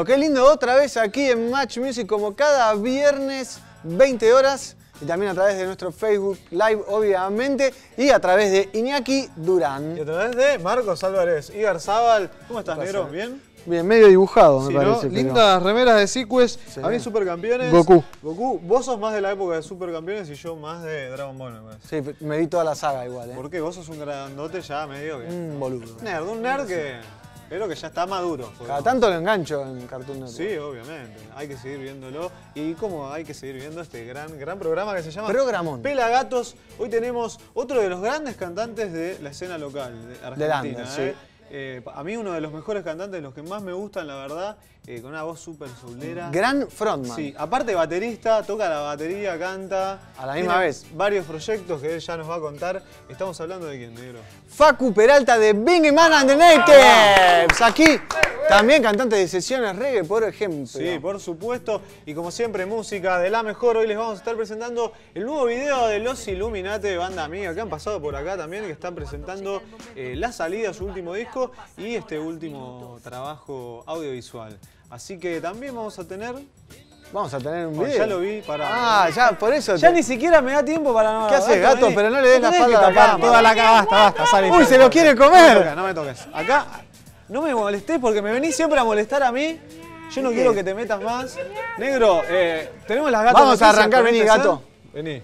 Lindo, qué lindo. Otra vez aquí en Match Music como cada viernes, 20 horas. Y también a través de nuestro Facebook Live, obviamente. Y a través de Iñaki Durán. Y a través de Marcos Álvarez y Garzabal. ¿Cómo estás, negro? ¿Bien? Bien, medio dibujado, Sí, me ¿no? parece. pero- Lindas remeras de Sequest. Sí. A mí Supercampeones. Goku. Goku. Vos sos más de la época de Supercampeones y yo más de Dragon Ball, me. Sí, me vi toda la saga igual, ¿eh? ¿Por qué? Vos sos un grandote ya medio que... Un boludo. Nerd, un nerd que... Creo que ya está maduro. Cada podemos- tanto lo engancho en Cartoon Network. Sí, obviamente. Hay que seguir viéndolo. Y cómo hay que seguir viendo este gran, gran programa que se llama Programón. Pelagatos. Hoy tenemos otro de los grandes cantantes de la escena local de Argentina. Lander, sí. ¿eh? Eh, a mí uno de los mejores cantantes, de los que más me gustan, la verdad, eh, con una voz súper soulera. Gran frontman. Sí, aparte baterista, toca la batería, canta. A la misma Tiene vez. Varios proyectos que él ya nos va a contar. Estamos hablando de quién, negro. Facu Peralta de Bing Man and the Natives. Aquí también cantante de sesiones reggae, por ejemplo. Sí, por supuesto. Y como siempre, música de la mejor. Hoy les vamos a estar presentando el nuevo video de Los Illuminati, banda amiga, que han pasado por acá también, que están presentando eh, la salida su último disco y este último trabajo audiovisual. Así que también vamos a tener. Vamos a tener un Oh, video. ya lo vi, para. Ah, ya, por eso. Ya te- ni siquiera me da tiempo para no. ¿Qué haces, gato? vení. Pero no le des la espalda a la. Toda la cara, basta, basta, sale. Uy, se lo quiere No me comer. toques, no me toques. Acá, no me molestés porque me venís siempre a molestar a mí. Yo no quiero que te metas más. Negro, eh, tenemos las gatas Vamos a arrancar, ¿ponete vení, gato. Vení.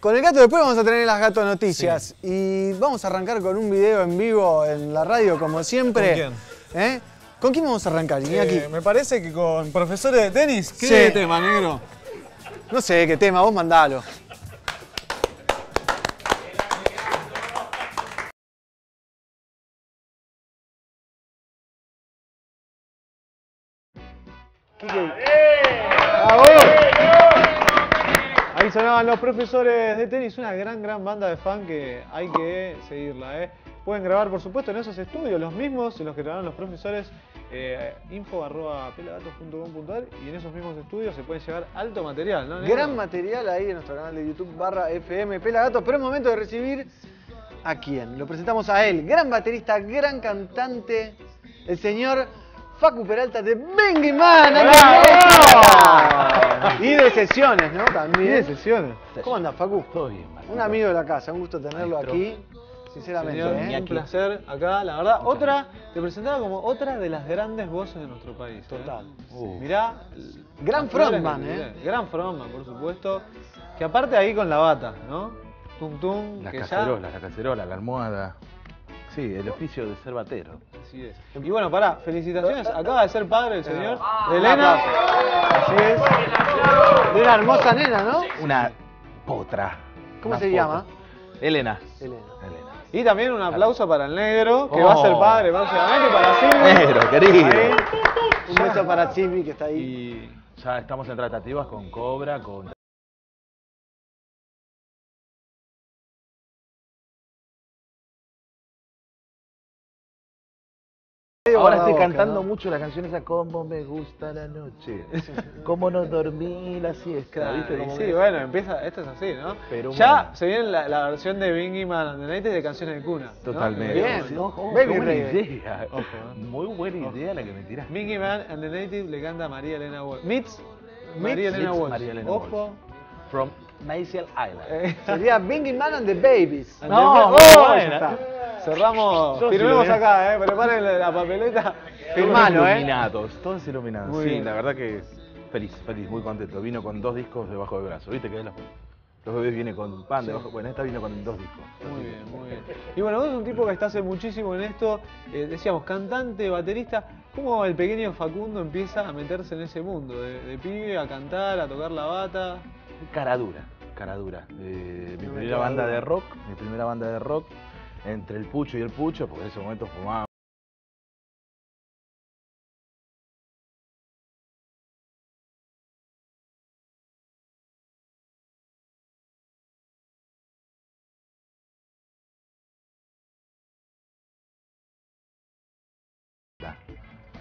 Con el gato después vamos a tener las gato noticias. Y vamos a arrancar con un video en vivo en la radio, como siempre. ¿Con ¿Eh? ¿Con quién vamos a arrancar, Iñaki? Eh, me parece que con profesores de tenis. ¿Qué Sí. tema, negro? No sé qué tema, vos mandalo. ¡Bravo! Ahí sonaban los profesores de tenis, una gran, gran banda de fan que hay que seguirla. ¿eh? Pueden grabar, por supuesto, en esos estudios, los mismos en los que grabaron los profesores, eh, info.pelagatos.com.ar y en esos mismos estudios se puede llevar alto material, ¿no? negro? Gran material ahí en nuestro canal de YouTube barra FM Pelagato, pero es momento de recibir a quién. Lo presentamos a él, gran baterista, gran cantante, el señor Facu Peralta de Bengue Man. Y de sesiones, ¿no? También. Y de sesiones. ¿Cómo andas, Facu? Todo bien. Un amigo de la casa, un gusto tenerlo Maestro. aquí, sinceramente. Señor, ¿eh? un placer acá, la verdad. Otra, te presentaba como otra de las grandes voces de nuestro país. ¿eh? Total. Uh. Mirá. Gran frontman, ¿eh? Gran frontman, por supuesto. Que aparte ahí con la bata, ¿no? Tum tum, La que cacerola, la cacerola, la almohada. Sí, el oficio de ser batero. Así es. Y bueno, pará, felicitaciones. Acaba de ser padre el señor. De Elena. Así es. De una hermosa nena, ¿no? Una potra. ¿Cómo Una se potra. llama? Elena. Elena. Elena. Y también un aplauso para el negro, que Oh. va a ser padre próximamente, y para Silvia. Negro, querido. Ahí. Un beso para Silvi que está ahí. Y ya estamos en tratativas con Cobra, con... Ahora estoy guardaboca, cantando ¿no? mucho la canción esa Cómo me gusta la noche, cómo no dormí la siesta, Claro, ¿viste? Como sí, que- bueno, empieza, esto es así, ¿no? Pero ya bueno. se viene la, la versión de Bingy Man and the Night de canciones de cuna. ¿no? Totalmente. Bien, ¿no? ojo, Baby qué buena idea. Ojo, ¿eh? Muy buena idea la que me tiraste. Bingy Man and the Native le canta a María Elena Walsh. Meets María Elena Walsh. Ojo. From Maciel Island. Eh, Sería Bingy Man and the Babies. and No, the- Oh. Cerramos, firmemos acá, eh, preparen la, papeleta. Firmalo, ¿eh? iluminados, todos iluminados. Muy sí, bien. la verdad que feliz, feliz, muy contento. Vino con dos discos debajo del brazo. ¿Viste que los, los bebés vienen con pan debajo? Bueno, esta vino con dos discos. Muy bien, muy bien. Y bueno, vos sos un tipo que está hace muchísimo en esto, eh, decíamos, cantante, baterista. ¿Cómo el pequeño Facundo empieza a meterse en ese mundo? De, de pibe a cantar, a tocar la bata. Cara dura, cara dura. Eh, mi primera banda de rock, mi primera banda de rock, entre el pucho y el pucho, porque en ese momento fumaba.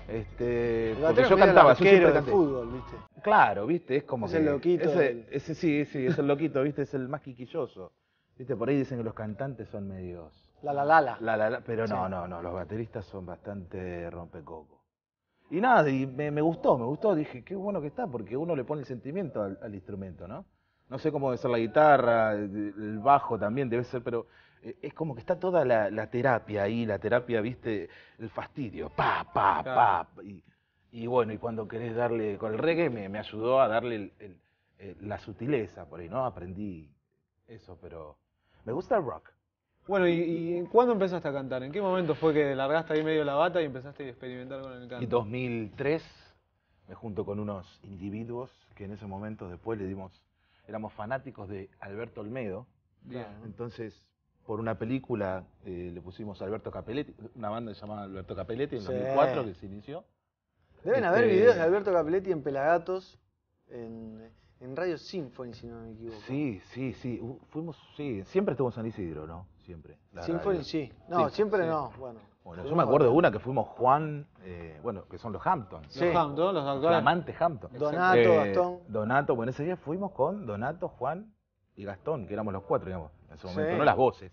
Este, porque yo cantaba, siempre canté. fútbol, ¿viste? Claro, viste, es como Es que. el loquito Ese, del- ese sí, sí, es el loquito, viste, es el más quiquilloso. Viste, por ahí dicen que los cantantes son medios. La la la la. La, la, la, pero no, Sí. no, no, los bateristas son bastante rompecoco. Y nada, y me, me gustó, me gustó, dije, qué bueno que está, porque uno le pone el sentimiento al, al instrumento, ¿no? No sé cómo debe ser la guitarra, el bajo también debe ser, pero eh, es como que está toda la, la terapia ahí, la terapia, viste, el fastidio, pa, pa, Claro. pa. Y, y bueno, y cuando querés darle, con el reggae me, me ayudó a darle el- el- el- la sutileza por ahí, ¿no? Aprendí eso, pero me gusta el rock. Bueno, ¿y, y cuándo empezaste a cantar? ¿En qué momento fue que largaste ahí medio la bata y empezaste a experimentar con el canto? Y 2003 me junto con unos individuos que en ese momento después le dimos, éramos fanáticos de Alberto Olmedo, Bien. entonces por una película eh, le pusimos Alberto Capelletti, una banda llamada Alberto Capelletti en Sí. 2004 que se inició. Deben haber Este- videos de Alberto Capelletti en Pelagatos, en, en Radio Symphony, si no me equivoco. Sí, sí, sí, u- fuimos, sí, siempre estuvo en San Isidro, ¿no? Siempre. la Symphony radio. sí. No, Sí, siempre sí. no. Bueno, Bueno, yo me acuerdo de una que fuimos Juan, eh, bueno, que son los Hamptons. Sí. Los Hampton, los actuales. Flamante Hampton. Donato, Eh, Gastón. Donato, bueno, ese día fuimos con Donato, Juan y Gastón, que éramos los cuatro, digamos, en ese momento, Sí. no las voces.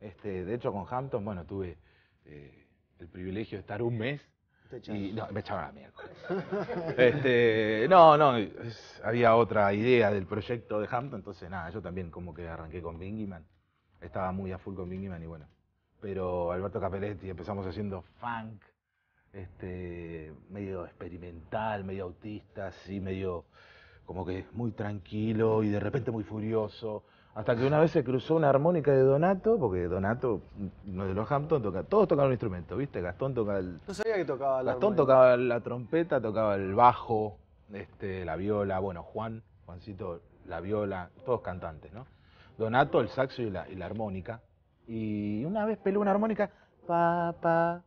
Este, de hecho, con Hampton, bueno, tuve eh, el privilegio de estar un mes Te y no, me echaron a la miércoles. este, no, no, es- había otra idea del proyecto de Hampton, entonces nada, yo también como que arranqué con Bingyman, estaba muy a full con Bingyman y bueno, pero Alberto Capelletti empezamos haciendo funk, este, medio experimental, medio autista, así, medio como que muy tranquilo y de repente muy furioso. Hasta que una vez se cruzó una armónica de Donato, porque Donato, uno de los Hampton, toca, todos tocan un instrumento, ¿viste? Gastón toca el, No sabía que tocaba la Gastón armónica. tocaba la trompeta, tocaba el bajo, este, la viola, bueno, Juan, Juancito, la viola, todos cantantes, ¿no? Donato, el saxo y la, y la armónica. Y una vez peló una armónica, pa, pa,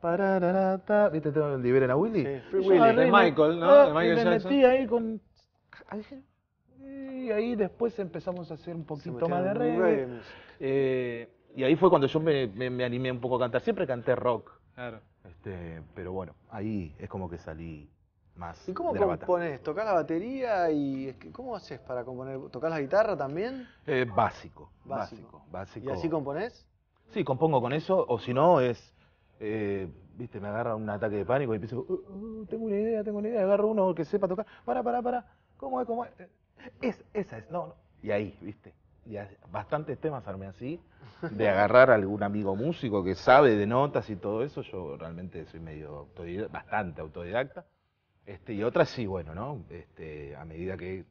parararata, ¿viste todo el Liberen a Willy? Sí, Free Willy, de Michael, ¿no? ah, De Michael y me Jackson. metí ahí con... dije, Y ahí después empezamos a hacer un poquito más de reggae. Eh, y ahí fue cuando yo me, me- me animé un poco a cantar. Siempre canté rock, Claro. este, pero bueno, ahí es como que salí más. ¿Y cómo de la bata. compones? ¿Tocás la batería y cómo haces para componer? ¿Tocás la guitarra también? Eh, básico, Básico. básico, básico. ¿Y así componés? Sí, compongo con eso, o si no es, eh, viste, me agarra un ataque de pánico y empiezo, "Uh, uh, tengo una idea, tengo una idea, agarro uno que sepa tocar, para, para, para, ¿cómo es, cómo es? Es, esa es, no, no. Y ahí, viste, y bastantes temas armé así, de agarrar a algún amigo músico que sabe de notas y todo eso, yo realmente soy medio autodidacta, bastante autodidacta, este, y otras sí, bueno, ¿no? Este, a medida que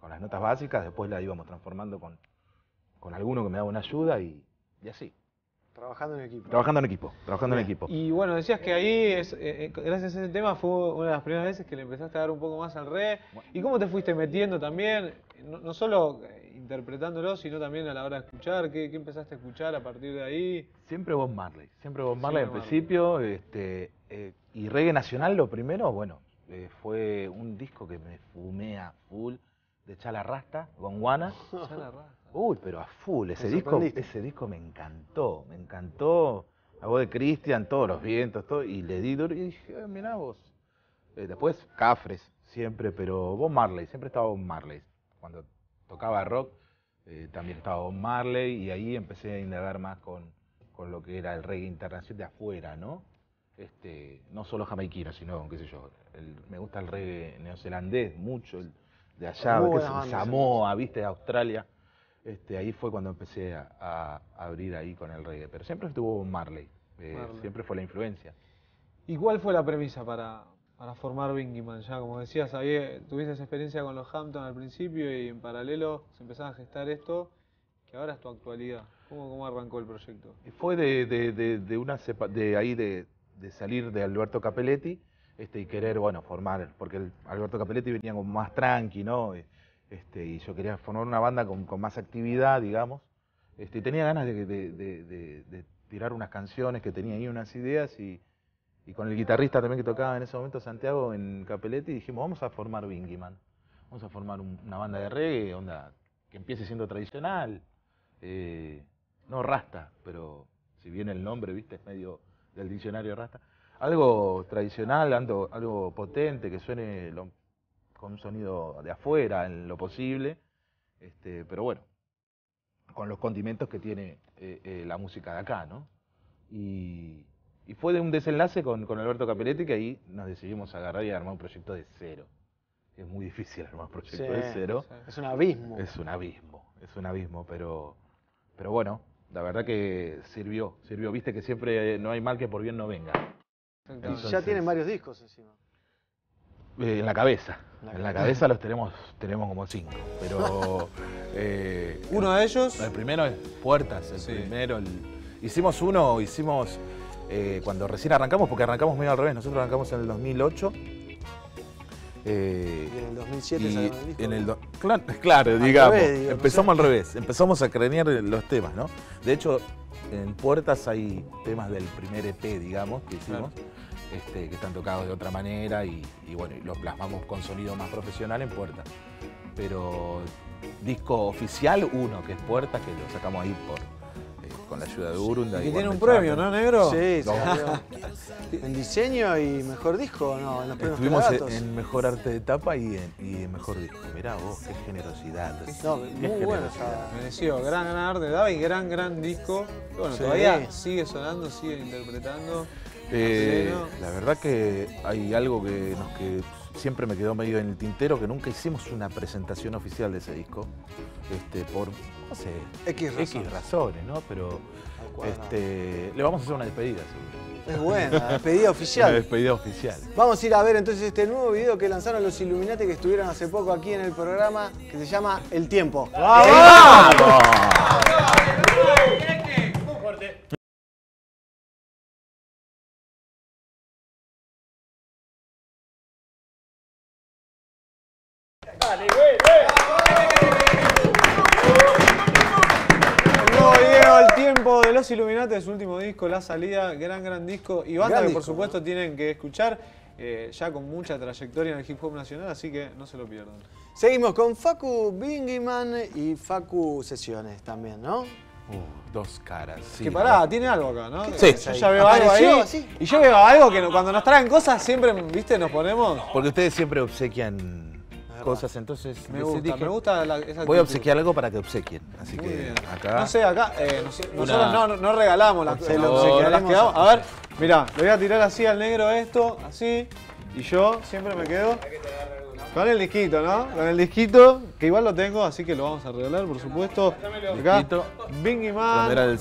con las notas básicas, después la íbamos transformando con, con alguno que me daba una ayuda y, y así. Trabajando en equipo. Trabajando en equipo, trabajando en equipo. Y bueno, decías que ahí, es, eh, eh, gracias a ese tema, fue una de las primeras veces que le empezaste a dar un poco más al re. ¿Y cómo te fuiste metiendo también? No, no solo eh, interpretándolo, sino también a la hora de escuchar. ¿Qué, qué empezaste a escuchar a partir de ahí? Siempre Bob Marley, siempre Bob Marley al principio, este, eh, y reggae nacional lo primero, bueno, eh, fue un disco que me fumé a full de Chala Rasta, Gonguana. Uy, pero a full, ese disco, ese disco me encantó, me encantó. La voz de Cristian, todos los vientos, todo, y le di duro y dije, "Ah, mirá vos. Eh, después Cafres, siempre, pero Bob Marley, siempre estaba Bob Marley. Cuando tocaba rock, eh, también estaba Bob Marley, y ahí empecé a indagar más con, con lo que era el reggae internacional de afuera, ¿no? Este, no solo jamaiquino, sino, qué sé yo, el- me gusta el reggae neozelandés, mucho, el de allá, qué sé, buenas bandas, Samoa, viste, Australia. Este, ahí fue cuando empecé a, a abrir ahí con el reggae. Pero siempre estuvo Marley, eh, Marley. siempre fue la influencia. ¿Y cuál fue la premisa para, para formar Bingyman? Ya, como decías, tuviste esa experiencia con los Hampton al principio y en paralelo se empezaba a gestar esto, que ahora es tu actualidad. ¿Cómo, cómo arrancó el proyecto? Fue de, de, de, de una sepa- de ahí de salir de Alberto Capelletti este, y querer, bueno, formar, porque el Alberto Capelletti venía como más tranqui, ¿no? Eh, Este, y yo quería formar una banda con, con más actividad, digamos. Este, y tenía ganas de, de- tirar unas canciones que tenía ahí, unas ideas, y, y con el guitarrista también que tocaba en ese momento, Santiago, en Capelletti, dijimos, vamos a formar Bingyman. Vamos a formar un- una banda de reggae, onda, que empiece siendo tradicional. eh, no rasta, pero si bien el nombre, viste, es medio del diccionario rasta. Algo tradicional, algo, algo potente, que suene lo- con un sonido de afuera en lo posible. Este, pero bueno, con los condimentos que tiene eh, eh, la música de acá, ¿no? Y, y fue de un desenlace con, con Alberto Capelletti que ahí nos decidimos agarrar y armar un proyecto de cero. Es muy difícil armar un proyecto Sí, de cero. Es un abismo. Es un abismo, es un abismo, pero, pero bueno, la verdad que sirvió, sirvió. Viste que siempre no hay mal que por bien no venga. Y Entonces- ya tienen varios discos encima. Eh, en la cabeza, En la en la cabeza los tenemos, tenemos como cinco, pero eh, Uno de ellos, el primero es Puertas, el Sí. primero, el- hicimos uno, hicimos eh, cuando recién arrancamos, porque arrancamos medio al revés, nosotros arrancamos en el 2008. eh, Y en el 2007 y sacaron el disco. en el do- claro, claro, Al digamos, revés, digo, no empezamos sé. al revés, empezamos a cranear los temas, ¿no? De hecho, en Puertas hay temas del primer EP, digamos, que hicimos, este, que están tocados de otra manera y, y bueno, y los plasmamos con sonido más profesional en Puertas. Pero disco oficial, uno, que es Puertas, que lo sacamos ahí por, eh, con la ayuda de Urunda. que y tiene un premio. ¿no, negro? Sí, No. salió. En diseño y mejor disco, no, en los premios Estuvimos en Mejor Arte de Tapa y en, y en Mejor Disco. Mirá vos, qué generosidad. No, Qué muy bueno. generosidad. esa- Mereció, gran, gran arte, daba y gran, gran disco. Bueno, Sí. todavía sigue sonando, sigue interpretando. Eh, la verdad que hay algo que, nos, que siempre me quedó medio en el tintero, que nunca hicimos una presentación oficial de ese disco, este, por, no sé, X razones. X razones, ¿no? Pero este, le vamos a hacer una despedida, seguro. Es buena, despedida Una oficial. despedida oficial. Vamos a ir a ver entonces este nuevo video que lanzaron los Illuminati que estuvieron hace poco aquí en el programa que se llama El Tiempo. El los Illuminati su último disco, La Salida, gran, gran disco. Y banda Gran que por supuesto tienen que escuchar, eh, ya con mucha trayectoria en el hip hop nacional, así que no se lo pierdan. Seguimos con Facu Bingiman y Facu Sesiones también, ¿no? Uh, dos caras. sí, que pará, tiene algo acá, ¿no? Sí. Yo ya veo algo ¿Apareció ahí. así? Y yo veo algo que cuando nos traen cosas siempre, viste, nos ponemos. Porque ustedes siempre obsequian cosas, entonces Me gusta, dije, me gusta la, esa Voy a obsequiar algo para que obsequien. Así Muy que bien. acá. No sé, acá eh, nos- nosotros no, no- regalamos las Se lo obsequiaremos las a- ver, mirá, le voy a tirar así al negro esto, así. Y yo siempre me quedo con el disquito, ¿no? Con el disquito, que igual lo tengo, así que lo vamos a regalar, por supuesto. Acá. Bingy Man, era el.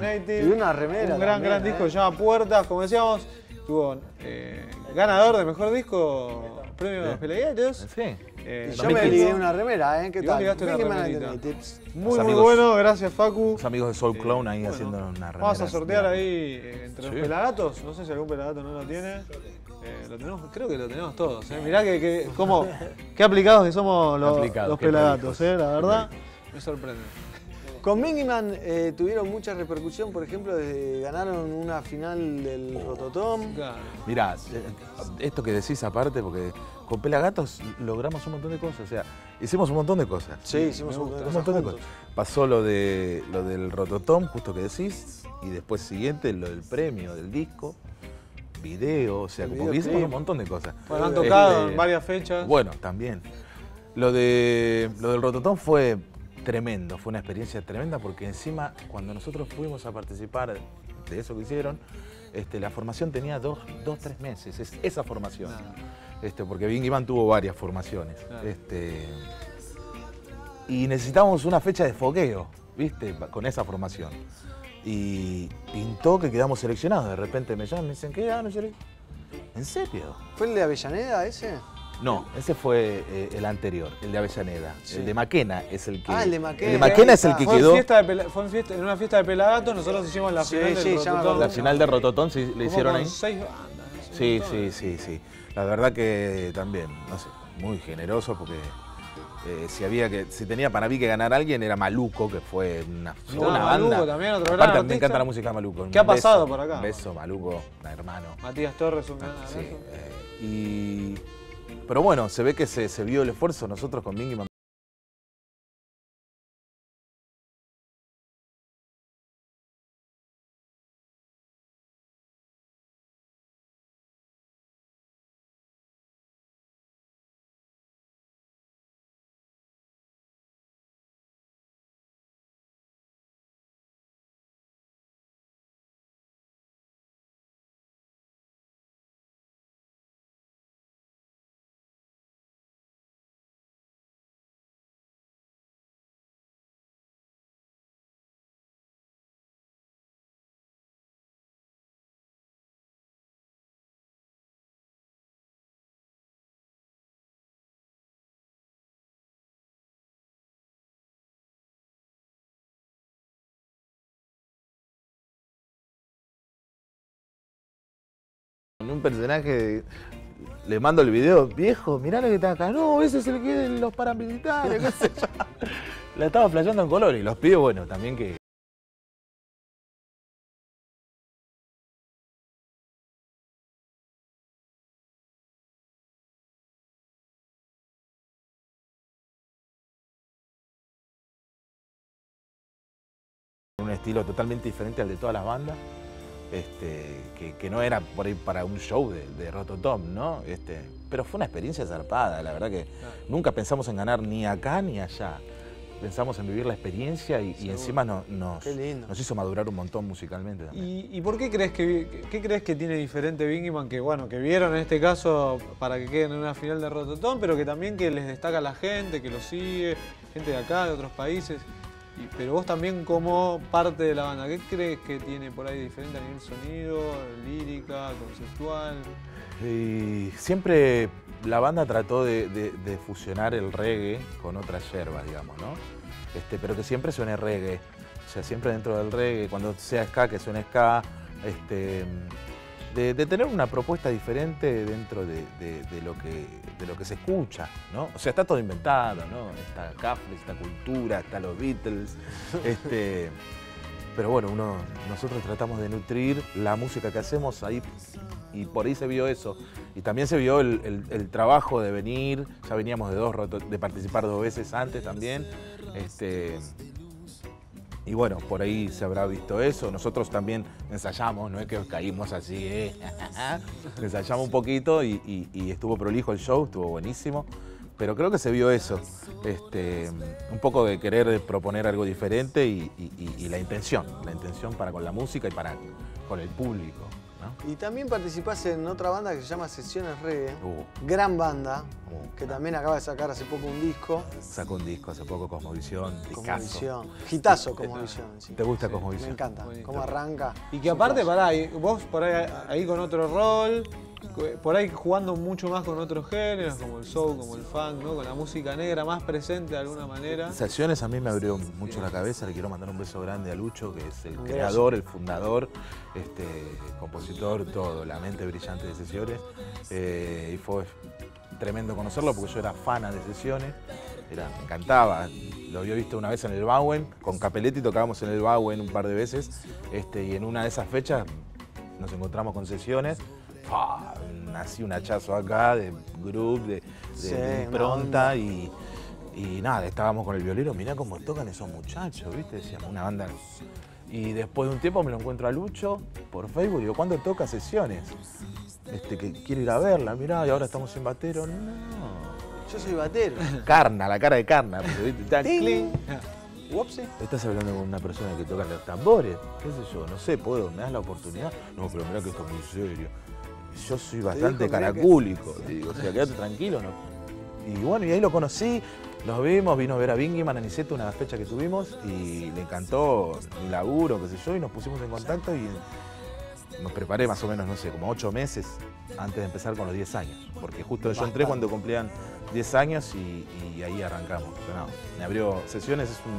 Native, Y una remera un gran, también, gran ¿eh? disco que se llama Puertas, como decíamos, tuvo eh, ganador de mejor disco, premio de los. Sí. Eh, Y yo me 2015. ligué una remera, ¿eh? ¿Qué tal? una. Natives. Muy, amigos- bueno, gracias Facu. Los amigos de Soul Clown ahí bueno, haciendo una remera. Vamos a sortear ahí entre Sí. los pelagatos. No sé si algún pelagato no lo tiene. Eh, lo tenemos, creo que lo tenemos todos. Eh. Mirá que, que- cómo, qué aplicados que somos los, los pelagatos, eh, la verdad. Me sorprende. Con Bingiman eh, tuvieron mucha repercusión, por ejemplo, desde ganaron una final del Rototom. Claro. Mirá, eh, esto que decís aparte, porque con Pelagatos logramos un montón de cosas. O sea, hicimos un montón de cosas. Sí, hicimos un, montón de cosas. Pasó lo, de, lo del Rototom, justo que decís, y después siguiente lo del premio, del disco, video, o sea, El como que hicimos un montón de cosas. Bueno, han Este, tocado en varias fechas. Bueno, también. Lo, de, lo del Rototón fue tremendo, fue una experiencia tremenda porque encima cuando nosotros fuimos a participar de eso que hicieron, este, la formación tenía dos, dos tres meses, es, esa formación. Nada. Este, porque Bingy Man tuvo varias formaciones. Claro. Este, y necesitábamos una fecha de fogueo, ¿viste? Con esa formación. Y pintó que quedamos seleccionados. De repente me llaman y me dicen, ¿qué? Ah, no ¿En serio? ¿Fue el de Avellaneda ese? No, ese fue eh, el anterior, el de Avellaneda. Sí. El de Maquena es el que. Ah, el de Maquena. El de Maquena es el que fue, en quedó. fue en, fiesta- en una fiesta de pelagatos, nosotros hicimos la Sí, final sí, del Rototón. La final de Rototón sí, le hicieron con ahí. seis bandas, Sí, sí, sí, sí. La verdad que también, no sé, muy generoso porque eh, si había que, si tenía para mí que ganar alguien era Maluco, que fue una, No, una Maluco banda. también, otro gran Aparte, me encanta la música de Maluco. ¿Qué ha beso, pasado por acá? Un beso, Maluco, hermano. Matías Torres, un gran Sí, abrazo. eh, y, pero bueno, se ve que se, se vio el esfuerzo. Nosotros con Bingy Un personaje, le mando el video, viejo, mirá lo que está acá. No, ese es el que de los paramilitares, qué sé yo. La estaba flasheando en color y los pibes, bueno, también que un estilo totalmente diferente al de todas las bandas, este, que, que no era por ahí para un show de, de Rototom, ¿no? Este, pero fue una experiencia zarpada, la verdad que nunca pensamos en ganar ni acá ni allá. Pensamos en vivir la experiencia y, y encima no- nos, nos hizo madurar un montón musicalmente también. ¿Y, y por qué crees que qué crees que tiene diferente Bingyman que bueno que vieron en este caso para que queden en una final de Rototom, pero que también que les destaca la gente que lo sigue, gente de acá, de otros países? Pero vos también como parte de la banda, ¿qué crees que tiene por ahí diferente a nivel sonido, lírica, conceptual? Y siempre la banda trató de fusionar el reggae con otras yerbas, digamos, ¿no? Este, pero que siempre suene reggae. O sea, siempre dentro del reggae, cuando sea ska, que suene ska. Este, de, de tener una propuesta diferente dentro de, de- lo que, de lo que se escucha, ¿no? O sea, está todo inventado, ¿no? Está Cafre, está Cultura, está los Beatles. Este, pero bueno, uno, nosotros tratamos de nutrir la música que hacemos ahí y por ahí se vio eso. Y también se vio el, el- el trabajo de venir, ya veníamos de, dos, de participar dos veces antes también. Este, y bueno, por ahí se habrá visto eso. Nosotros también ensayamos, no es que caímos así, ¿eh? ensayamos un poquito y, estuvo prolijo el show, estuvo buenísimo. Pero creo que se vio eso, este, un poco de querer proponer algo diferente y- y la intención, la intención para con la música y para con el público. ¿No? Y también participás en otra banda que se llama Sesiones Reggae. Uh, Gran banda, uh, que también acaba de sacar hace poco un disco. Sacó un disco hace poco, Cosmovisión. Cosmovisión. Gitazo Cosmovisión. sí. ¿Te gusta Sí, Me Cosmovisión? encanta. Cómo arranca. Y que aparte, pará, vos por ahí, ahí con otro rol, por ahí jugando mucho más con otros géneros, como el soul, como el funk, ¿no? Con la música negra más presente de alguna manera. Sesiones a mí me abrió mucho la cabeza, le quiero mandar un beso grande a Lucho, que es el Un creador, el fundador, este, compositor, todo, la mente brillante de Sesiones. Eh, y fue tremendo conocerlo porque yo era fana de Sesiones, era, me encantaba. Lo había visto una vez en el Bauen, con Capelletti tocábamos en el Bauen un par de veces, este, y en una de esas fechas nos encontramos con Sesiones. ¡Fua! Nací un hachazo acá de groove, de, de- Sí, de una impronta y, y nada, estábamos con el violero, mirá cómo tocan esos muchachos, ¿viste? Decíamos, una banda. Y después de un tiempo me lo encuentro a Lucho por Facebook digo, ¿cuándo toca sesiones? Este, que quiero ir a verla, mirá, y ahora estamos en Batero. No. Yo soy batero. Carna, la cara de Carna, ¿viste? Whoopsie. Estás hablando con una persona que toca los tambores, qué sé yo, no sé, ¿puedo? ¿Me das la oportunidad? No, pero mirá que esto es muy serio. Yo soy bastante que- caracúlico, le digo, o sea, quédate tranquilo, ¿no? Y bueno, y ahí lo conocí, nos vimos, vino a ver a Bingyman, a Niceto, una fecha que tuvimos, y le encantó mi laburo, qué sé yo, y nos pusimos en contacto y nos preparé más o menos, no sé, como ocho meses antes de empezar con los 10 años. Porque justo yo entré cuando cumplían 10 años y, y ahí arrancamos. Pero no, me abrió sesiones, es un,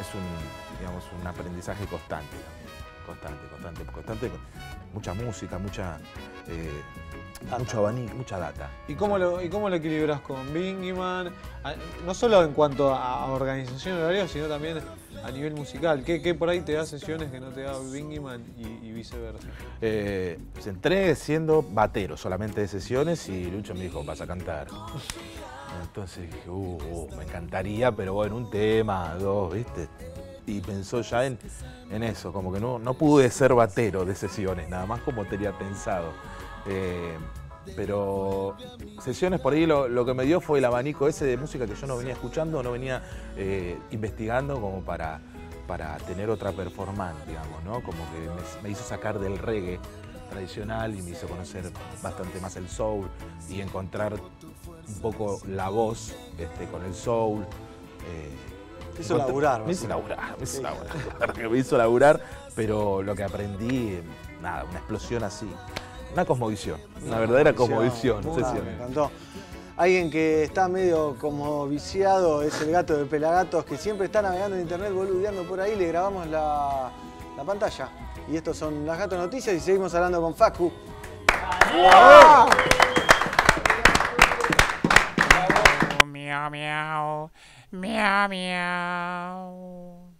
es un, digamos, un aprendizaje constante también. Constante, constante, constante. con Mucha música, mucha, eh, Data. mucho abanico, mucha data. ¿Y cómo lo, y cómo lo equilibras con Bingyman? A- No solo en cuanto a organización horaria, sino también a nivel musical. ¿Qué, qué por ahí te da sesiones que no te da Bingyman y, y viceversa? Eh, entré siendo batero solamente de sesiones y Lucho me dijo, vas a cantar. Entonces dije, uh, uh, me encantaría, pero bueno, un tema, dos, ¿viste? Y pensó ya en, en eso, como que no, no pude ser batero de sesiones, nada más como tenía pensado. Eh, pero sesiones por ahí lo, lo que me dio fue el abanico ese de música que yo no venía escuchando, no venía eh, investigando como para, para tener otra performance, digamos, ¿no? Como que me, hizo sacar del reggae tradicional y me hizo conocer bastante más el soul y encontrar un poco la voz este, con el soul. eh, Te hizo laburar, Me hizo laburar, me hizo laburar. me hizo laburar, pero lo que aprendí, nada, una explosión así. Una cosmovisión, una verdadera cosmovisión. Me encantó. Alguien que está medio como viciado es el gato de Pelagatos, que siempre está navegando en internet, boludeando por ahí, le grabamos la, la pantalla. Y estos son las gato noticias y seguimos hablando con Facu. Dale. Miau, miau. Miau, miau.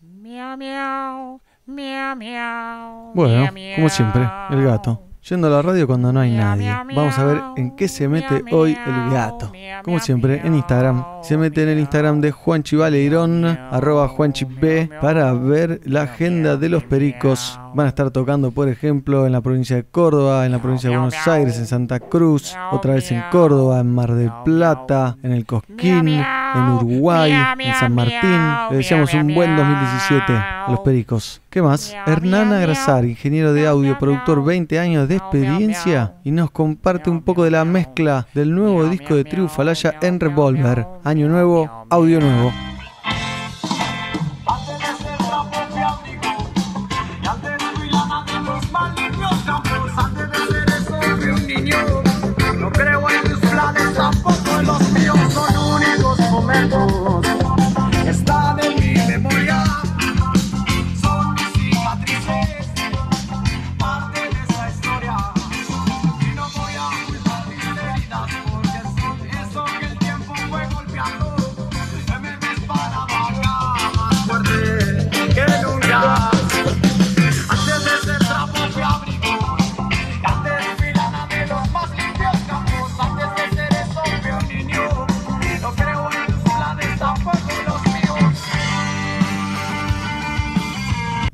Miau, miau. Miau, miau. Bueno, como siempre, el gato. Yendo a la radio cuando no hay nadie. Vamos a ver en qué se mete hoy el gato. Como siempre, en Instagram. Se mete en el Instagram de Juanchi Baleirón, miau, arroba Juanchi B, miau, para ver la agenda de los pericos. Van a estar tocando, por ejemplo, en la provincia de Córdoba, en la provincia de Buenos. Aires, en Santa Cruz, otra vez en. Córdoba, en Mar del Plata, en el Cosquín. En Uruguay, en San Martín. Le deseamos un buen miau. 2017 a los pericos. ¿Qué más? Hernán miau. ingeniero de audio, productor, miau. 20 años de experiencia y nos comparte un poco de la mezcla del nuevo disco de Tribu Falaya en Revolver. Año nuevo, audio nuevo.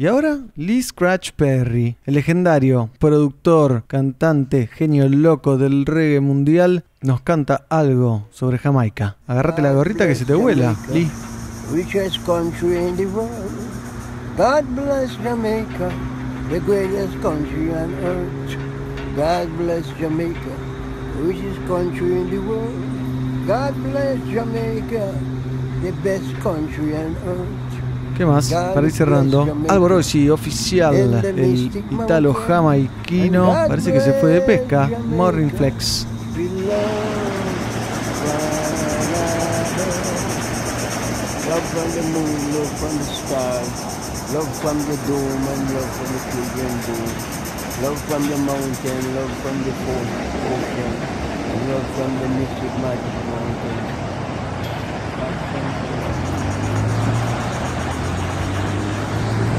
Y ahora, Lee Scratch Perry, el legendario productor, cantante, genio loco del reggae mundial, nos canta algo sobre Jamaica. Agárrate la gorrita que se te vuela, Lee. God bless Jamaica, the greatest country on earth. God bless Jamaica, richest country in the world. God bless Jamaica, the best country on earth. ¿Qué más? Para ir cerrando, Alborosi, oficial, el italo jamaiquino, parece que se fue de pesca, Morning Flex. Love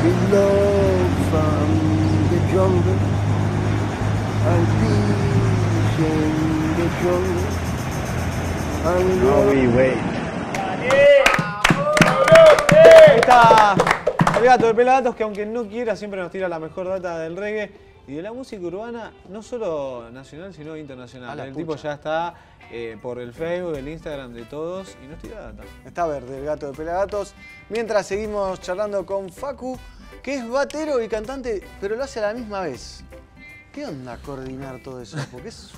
We love from the jungle and peace in the jungle. And love Ahí está el gato de Pelagatos que aunque no quiera siempre nos tira la mejor data del reggae y de la música urbana, no solo nacional sino internacional. El tipo ya está eh, por el Facebook, el Instagram de todos y nos tira data. Está verde el gato de Pelagatos. Mientras seguimos charlando con Facu, que es batero y cantante, pero lo hace a la misma vez. ¿Qué onda coordinar todo eso? Porque es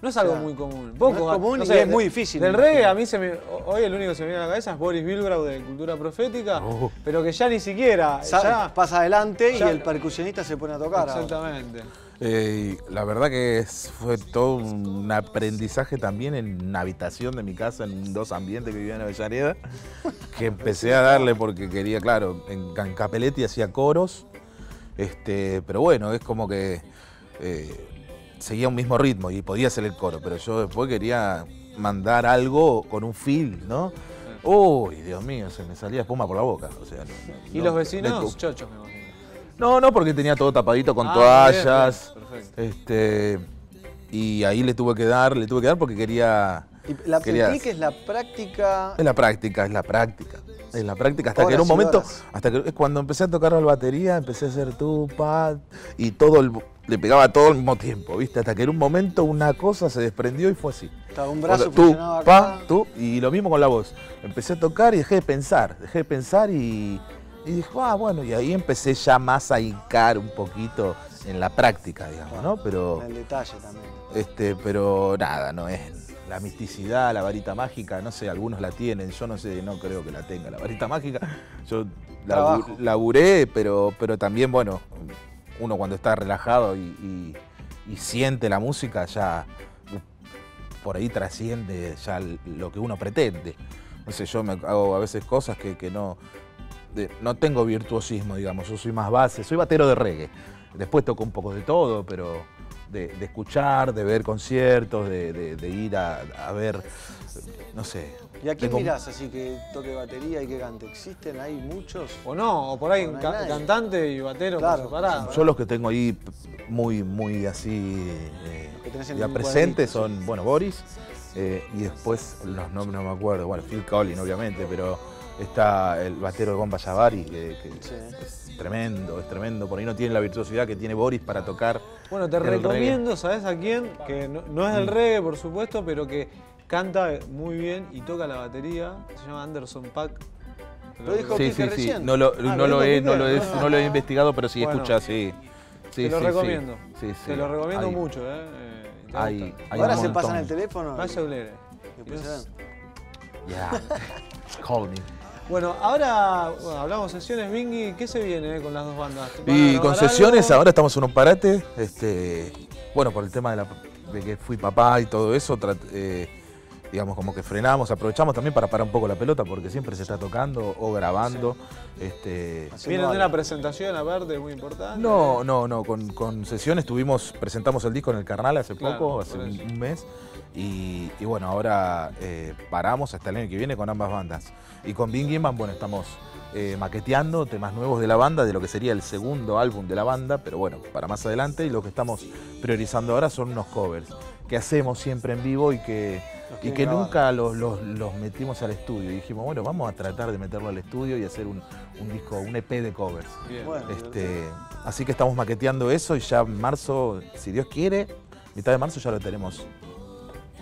No es algo O sea, muy común. no Poco, es común y sé, es muy difícil, Del reggae a mí se me, hoy el único que se me viene a la cabeza es Boris Bilbrau de Cultura Profética, Oh. pero que ya ni siquiera, Sa- ya- pasa adelante ya- y el percusionista se pone a tocar. exactamente. Eh, y la verdad que es- fue todo un aprendizaje también en una habitación de mi casa, en dos ambientes que vivía en Avellaneda, que empecé a darle porque quería, claro, en, en Capelletti hacía coros, este, pero bueno, es como que eh, seguía un mismo ritmo y podía hacer el coro, pero yo después quería mandar algo con un feel, ¿no? Uy, Dios mío, se me salía espuma por la boca. O sea, no- ¿Y no- los vecinos? Chochos, me imagino. no, no, porque tenía todo tapadito con Ah, toallas. bien, perfecto. Este. Y ahí le tuve que dar, le tuve que dar porque quería. Y la quería- technique es la práctica. Es la práctica, es la práctica. Es la práctica. Hasta que en un momento, horas. hasta que cuando empecé a tocar la batería, empecé a hacer tu pad y todo el, le pegaba todo al mismo tiempo, ¿viste? Hasta que en un momento una cosa se desprendió y fue así. Estaba un brazo O sea, tú, pa, tú, y lo mismo con la voz. Empecé a tocar y dejé de pensar, dejé de pensar y, y dije, ah, bueno, y ahí empecé ya más a hincar un poquito en la práctica, digamos, ¿no? Pero, En el detalle también. este, pero nada, no es la misticidad, la varita mágica, no sé, algunos la tienen, yo no sé, no creo que la tenga la varita mágica. Yo laburé, pero, pero también, bueno, uno cuando está relajado y, siente la música ya por ahí trasciende ya lo que uno pretende. No sé, yo me hago a veces cosas que, que no, no tengo virtuosismo, digamos, yo soy más base, soy batero de reggae. Después toco un poco de todo, pero, de, de escuchar, de ver conciertos, de, de- de ir a, a ver, no sé. ¿Y a quién mirás así que toque batería y que cante? ¿Existen? ¿Hay muchos? O no, o por ahí No ca- nadie. cantante y batero Claro. por separado. Yo los que tengo ahí muy, muy así eh, Que tenés en ya presentes son, bueno, Boris, eh, y después los nombres no me acuerdo, bueno, Phil Collins obviamente, pero está el batero de Gomba Yavari, que, que Sí. es tremendo, es tremendo, por ahí no tiene la virtuosidad que tiene Boris para tocar. Bueno, te reggae. recomiendo, ¿sabes a quién? Que no, no es del reggae, por supuesto, pero que canta muy bien y toca la batería. Se llama Anderson Pack. Lo dijo Sí, sí, sí, recién. no lo, Ah, no ¿lo he, dijo no lo he, Quique? no lo he investigado, pero sí Bueno. escucha, sí. Sí, te lo sí, recomiendo. Sí, sí, Te lo recomiendo Hay- mucho, ¿eh? Eh, Hay, hay Ahora un se pasan el teléfono. Vaya Ulere. y después se ven. Yeah. Call me. Bueno, ahora bueno, hablamos sesiones, Bingy. ¿Qué se viene eh, con las dos bandas? ¿Van a Y con sesiones algo? ahora estamos en un parate, este, bueno, por el tema de, la- de que fui papá y todo eso, trat- eh, digamos como que frenamos, aprovechamos también para parar un poco la pelota porque siempre se está tocando o grabando. Este, Haciendo Vienen de una presentación aparte muy importante. no, no, no, con, con sesiones tuvimos, presentamos el disco en el Carnal hace Claro, poco, hace un, mes, y, y bueno, ahora eh, paramos hasta el año que viene con ambas bandas. Y con Bingman, bueno, estamos eh, maqueteando temas nuevos de la banda, de lo que sería el segundo álbum de la banda, pero bueno, para más adelante, y lo que estamos priorizando ahora son unos covers que hacemos siempre en vivo y que, y que nunca los, los- los metimos al estudio. Y dijimos, bueno, vamos a tratar de meterlo al estudio y hacer un, un disco, un EP de covers. Bien. Bueno, Este, así que estamos maqueteando eso y ya en marzo, si Dios quiere, mitad de marzo ya lo tenemos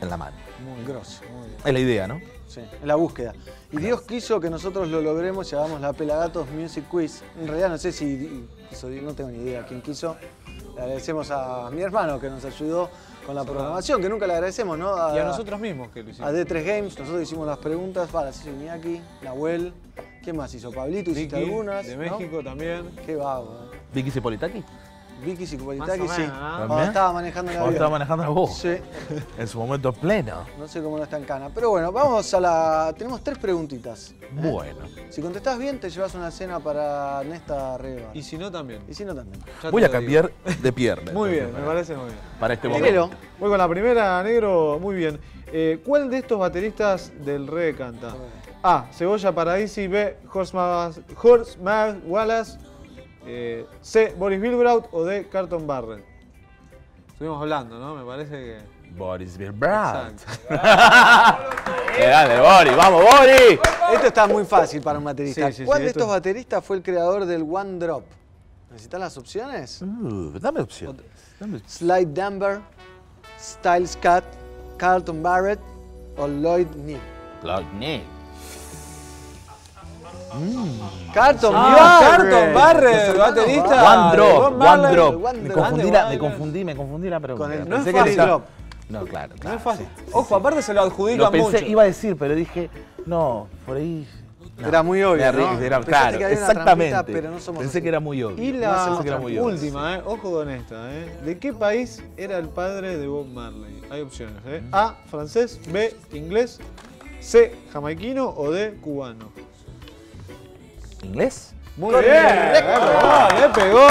en la mano. muy grosso. Muy bien. Es la idea, ¿no? Sí, en la búsqueda. Y Dios quiso que nosotros lo logremos y hagamos la Pelagatos Music Quiz. En realidad no sé si quiso, no tengo ni idea quién quiso. Le agradecemos a mi hermano que nos ayudó con la programación, que nunca le agradecemos, ¿no? Y a nosotros mismos que lo hicimos. A D3 Games, nosotros hicimos las preguntas, para hizo Iñaki, Nahuel, ¿quién más hizo? Pablito, hiciste Vicky, algunas. de ¿no? México también. Qué vago, ¿eh? Vicky Cipolitaki. Vicky o sí. ¿no? Cuando estaba manejando el Cuando estaba manejando la voz. Sí, En su momento pleno. no sé cómo no está en cana. Pero bueno, vamos a la. Tenemos tres preguntitas. Bueno. Si contestás bien, te llevas una cena para Nesta Reba. Y si no, también. Y si no, también. Ya Voy a cambiar de pierna. Muy bien, me parece muy bien. Para este momento. Voy con la primera, negro, muy bien. Eh, ¿Cuál de estos bateristas del reggae canta? A. Cebolla Paradisi. B. Horseman Horseman Wallace. Eh, C. Boris Bilbraut. O D. Carton Barrett. Estuvimos hablando, ¿no? Me parece que. Boris Bilbao. Exacto. Dale, Boris, vamos, Boris. Esto está muy fácil para un baterista. Sí, sí, ¿Cuál sí, de esto estos es- bateristas fue el creador del One Drop? ¿Necesitas las opciones? Uh, dame opción. Dame- Slide Denver, Styles Cat, Carlton Barrett o Lloyd Nick. Clark Nick. Carlton Ah, baterista. Barrett. One drop, one drop. One Me confundí, la, me confundí, me confundí la pregunta. Con el- Pensé no es fácil. drop. No, claro, No es fácil. sí, sí, Ojo, sí. aparte se lo adjudican Lo pensé, mucho. iba a decir, pero dije, no, por ahí. no. Era muy obvio, claro, que exactamente. trampita, pero no somos Pensé así. que era muy obvio. Y la era muy obvio. última, eh, ojo con esta. Eh. ¿De qué país era el padre de Bob Marley? Hay opciones. Eh. A, francés, B, inglés, C, jamaiquino o D, cubano. ¿Inglés? Muy bien, le pegó, le pegó.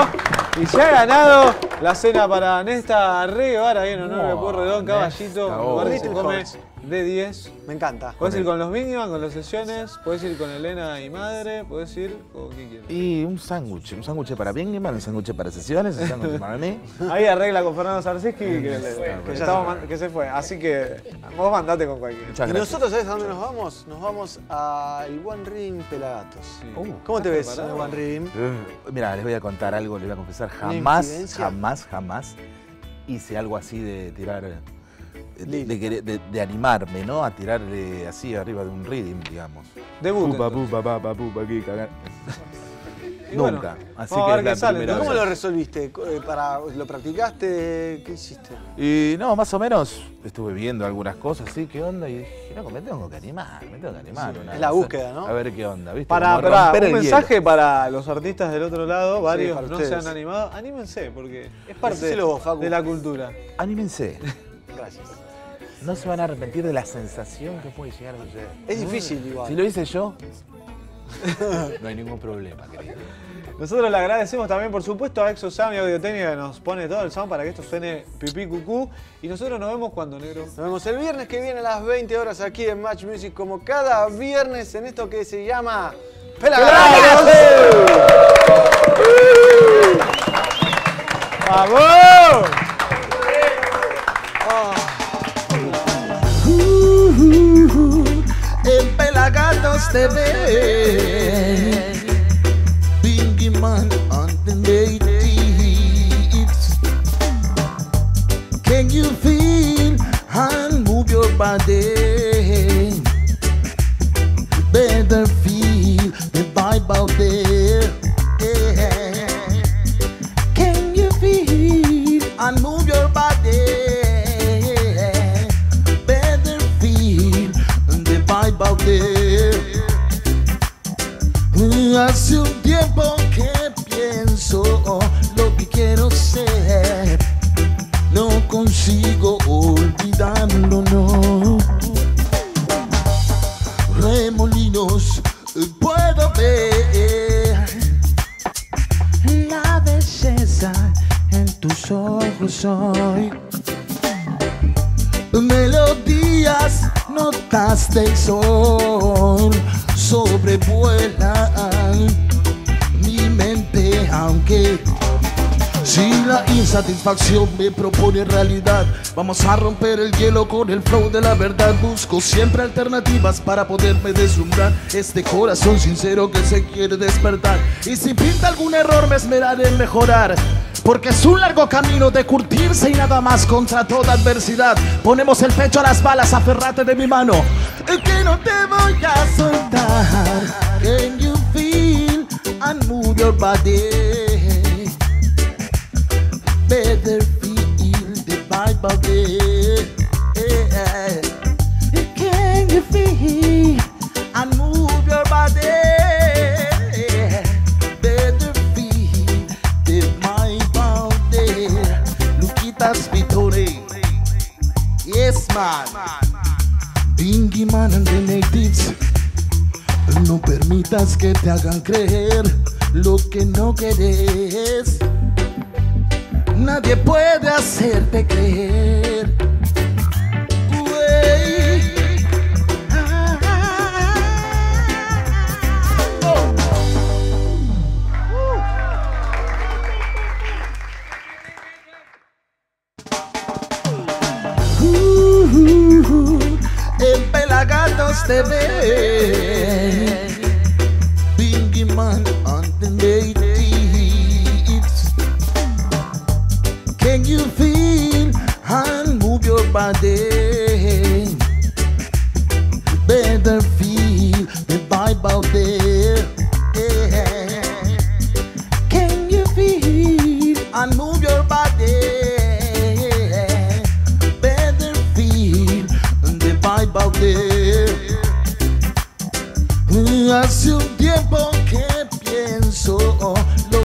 Y se ha ganado la cena para Nesta Reguevara, ahí en honor Wow, Puerredón, caballito. Lugar que se come de 10. Me encanta. Puedes ir con los Bingman, con las sesiones, puedes ir con Elena y madre, puedes ir con quien quieras. Y un sándwich, un sándwich para Bingman, un sándwich para sesiones, un sándwich para mí. Ahí arregla con Fernando Sarsiski que, que ya estamos se man- que se fue. Así que vos mandate con cualquiera. Muchas Y nosotros, ¿sabes a dónde nos vamos? Nos vamos al One Ring Pelagatos. Uh, ¿Cómo te ves en preparado? el One Ring? Uh, Mira, les voy a contar algo, les voy a confesar. ¿Una Jamás, jamás, jamás hice algo así de tirar. Eh, De, de de- de animarme, ¿no? A tirarle así arriba de un rhythm, digamos. Debut. Pupa, pupa, pa, pa, pupa, aquí, cagar. Bueno, Nunca. Así vamos a que ver es la qué sale, primera ¿Cómo vez. lo resolviste? Eh, Para, ¿Lo practicaste? ¿Qué hiciste? Y no, más o menos estuve viendo algunas cosas, ¿sí? ¿Qué onda? Y dije, no, me tengo que animar, me tengo que animar. una es la búsqueda, ¿no? A ver qué onda, ¿viste? Para, para, un mensaje hielo. para los artistas del otro lado, varios para no ustedes. se han animado. Anímense, porque es parte vos, Facu. de la cultura. Anímense. Gracias. No se van a arrepentir de la sensación que puede llegar a suceder. Es difícil igual. Si lo hice yo, No hay ningún problema, querido. Nosotros le agradecemos también, por supuesto, a Exo Sound y Audio Técnica que nos pone todo el sound para que esto suene pipí cucú. Y nosotros nos vemos cuando, negro. Nos vemos el viernes que viene a las 20 horas aquí en Match Music, como cada viernes en esto que se llama Pelagatos. ¡Vamos! Pelagatos TV. Bingy Man on the natives. Can you feel and move your body? Notas del sol sobrevuelan mi mente, aunque si la insatisfacción me propone realidad, vamos a romper el hielo con el flow de la verdad. Busco siempre alternativas para poderme deslumbrar. Este corazón sincero que se quiere despertar. Y si pinta algún error, me esmeraré en mejorar. Porque es un largo camino de curtirse y nada más contra toda adversidad. Ponemos el pecho a las balas, aferrate de mi mano. Que no te voy a soltar. Can you feel and move your body? better feel the of it. Yeah. Can you feel and move your body? Man. Bingy Man and. No permitas que te hagan creer lo que no querés. Nadie puede hacerte creer. TV.